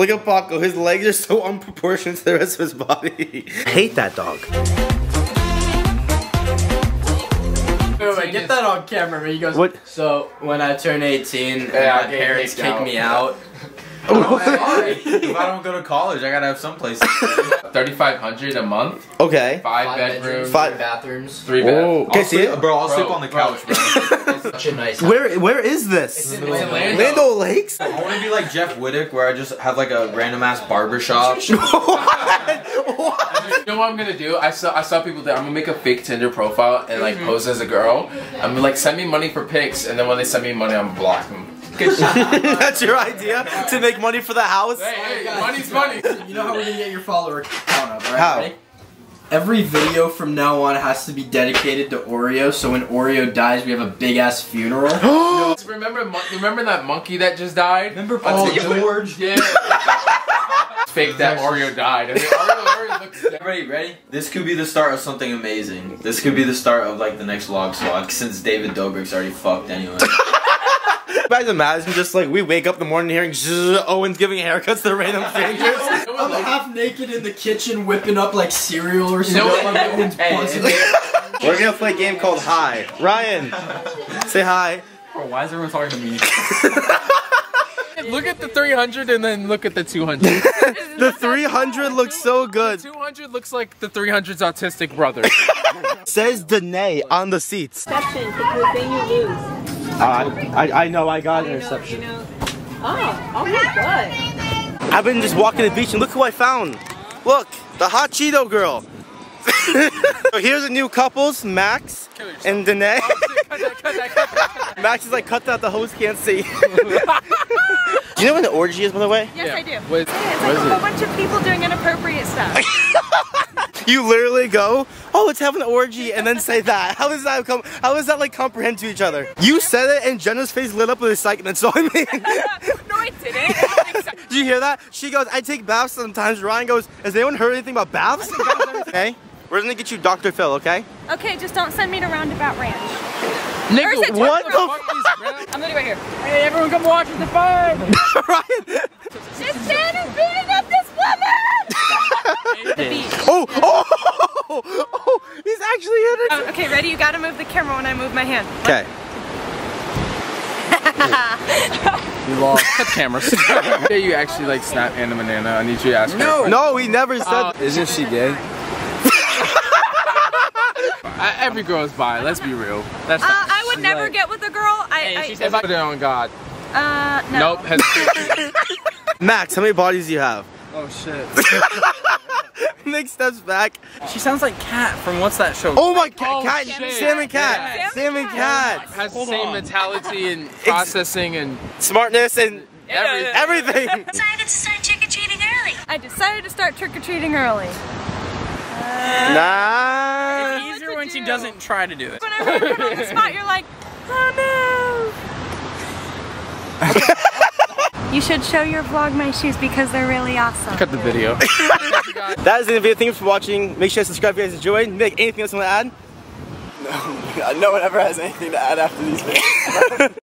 Look at Paco. His legs are so unproportioned to the rest of his body. I hate that dog. Wait, wait, get that on camera. He goes. What? So when I turn 18, and Yeah, my parents kick me out. if I don't go to college, I gotta have some place. Thirty-five hundred a month, Okay. five, bedrooms, Five- three bathrooms. three Whoa. beds. Okay, see sleep- it? bro. I'll sleep on the bro. couch, bro. Such a nice. Where where is this? It's in Lando. Land O' Lakes? I want to be like Jeff Wittek, where I just have like a random ass barber shop. what? What? You know what I'm gonna do? I saw I saw people that I'm gonna make a fake Tinder profile and like mm-hmm. pose as a girl. I'm like send me money for pics, and then when they send me money, I'm gonna block them. That's your idea to make money for the house? Hey, hey, money's money. You know how we're gonna get your follower count up, right? How? Ready? Every video from now on has to be dedicated to Oreo, so when Oreo dies, we have a big ass funeral. remember, remember that monkey that just died? Remember On Paul TikTok? George? Yeah. Fake that Oreo died. I mean, Oreo, Oreo looks dead. Ready, ready? This could be the start of something amazing. This could be the start of like the next Vlog Squad since David Dobrik's already fucked anyway. Guys, imagine just like we wake up in the morning hearing "Zzz," Owen's giving haircuts to random strangers. I'm half naked in the kitchen whipping up like cereal or You know something. what? My phone's Hey, buzzing. We're gonna play a game called Hi. Ryan, say hi. why is everyone talking to me? Look at the 300 and then look at the 200. The 300 looks so good. 200 looks like the 300's autistic brother. Says Danae on the seats. Interception because then you lose. I, I know I got an You know, interception. you know. Oh, oh my god. I've been just walking the beach and look who I found. Look, the hot Cheeto girl. so here's the new couples, Max and Danae. Max is like, cut that, the host can't see. Do you know what an orgy is, by the way? Yes, Yeah. I do. What- it's like is a it? whole bunch of people doing inappropriate stuff. You literally go, oh, let's have an orgy, and then say that. How does that come? How does that like comprehend to each other? You said it, and Jenna's face lit up with excitement. So I mean, no, I didn't. I don't so. did you hear that? She goes, I take baths sometimes. Ryan goes, has anyone heard anything about baths? okay, we're gonna get you Dr. Phil. Okay? Okay, just don't send me to Turn-About Ranch. Nigga, Or is it what Tokyo? the I'm gonna do right here. Hey, everyone come watch the fight! Ryan. This man is beating up this woman! the beach. Oh, oh, oh, he's actually in it. Oh, okay, ready? You gotta move the camera when I move my hand. Okay. You lost. Cut the cameras. yeah, you actually like snap Anna Banana. I need you to ask her. No! No, he never said. Uh, isn't she gay? I, every girl is bi. Let's be real. That's Uh. I would never like- get with a girl. I, I If I put it on God. uh, no. Nope. Max, how many bodies do you have? oh shit. Nick steps back. She sounds like Cat from what's that show? Oh my cat, Oh, cat shit. Sam and cat, Yeah. Sam and cat, Has the same mentality and processing and smartness and everything. I decided to start trick or treating early. I decided to start trick or treating early. nah. It's easier when she doesn't try to do it. Whenever you're on the spot, you're like, oh no. you should show your vlog my shoes because they're really awesome. Cut the video. That is the video. Thank you for watching. Make sure to subscribe if you guys enjoyed. Nick, anything else you want to add? No no one ever has anything to add after these videos.